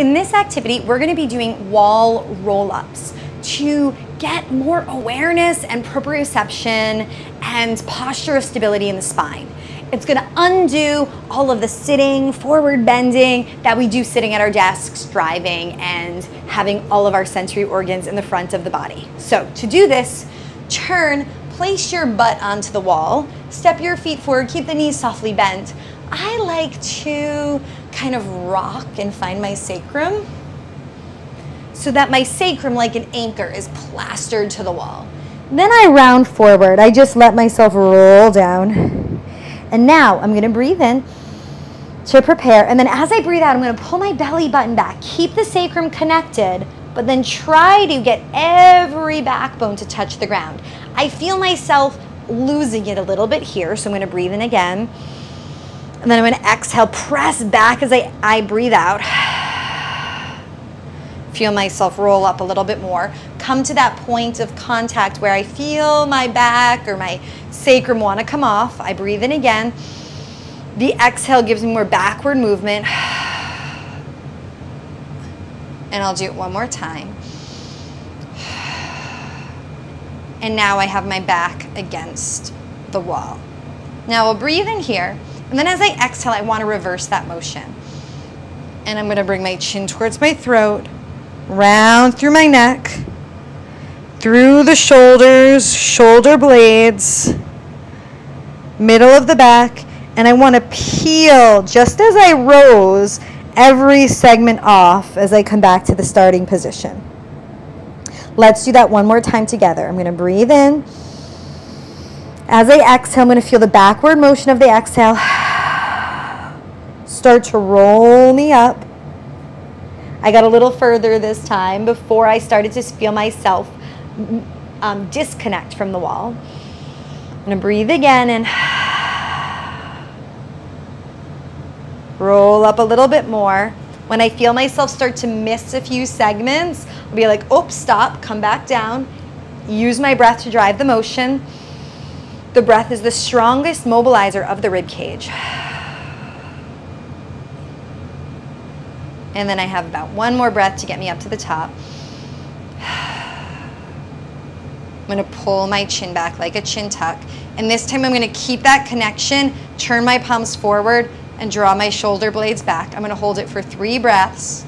In this activity, we're gonna be doing wall roll-ups to get more awareness and proprioception and postural stability in the spine. It's gonna undo all of the sitting, forward bending that we do sitting at our desks, driving, and having all of our sensory organs in the front of the body. So to do this, turn, place your butt onto the wall, step your feet forward, keep the knees softly bent. I like to kind of rock and find my sacrum so that my sacrum, like an anchor, is plastered to the wall. Then I round forward. I just let myself roll down. And now I'm gonna breathe in to prepare. And then as I breathe out, I'm gonna pull my belly button back. Keep the sacrum connected, but then try to get every backbone to touch the ground. I feel myself losing it a little bit here, so I'm gonna breathe in again. And then I'm gonna exhale, press back as I, I breathe out. Feel myself roll up a little bit more. Come to that point of contact where I feel my back or my sacrum wanna come off. I breathe in again. The exhale gives me more backward movement. And I'll do it one more time. And now I have my back against the wall. Now I'll breathe in here. And then as I exhale, I want to reverse that motion. And I'm going to bring my chin towards my throat, round through my neck, through the shoulders, shoulder blades, middle of the back. And I want to peel just as I rose every segment off as I come back to the starting position. Let's do that one more time together. I'm going to breathe in. As I exhale, I'm going to feel the backward motion of the exhale. Start to roll me up. I got a little further this time before I started to feel myself um, disconnect from the wall. I'm to breathe again and roll up a little bit more. When I feel myself start to miss a few segments, I'll be like, oops, stop, come back down. Use my breath to drive the motion. The breath is the strongest mobilizer of the rib cage. And then I have about one more breath to get me up to the top. I'm gonna pull my chin back like a chin tuck. And this time I'm gonna keep that connection, turn my palms forward, and draw my shoulder blades back. I'm gonna hold it for three breaths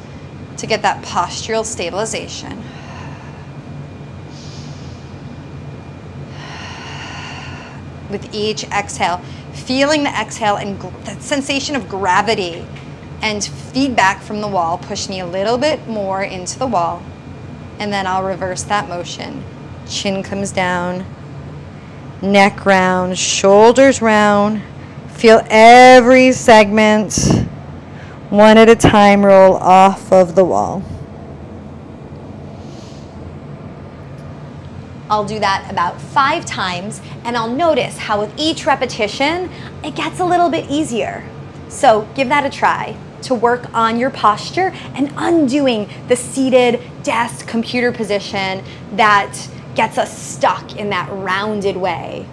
to get that postural stabilization. With each exhale, feeling the exhale and that sensation of gravity and feedback from the wall, push me a little bit more into the wall, and then I'll reverse that motion. Chin comes down, neck round, shoulders round, Feel every segment, one at a time, roll off of the wall. I'll do that about five times and I'll notice how with each repetition, it gets a little bit easier. So give that a try to work on your posture and undoing the seated desk computer position that gets us stuck in that rounded way.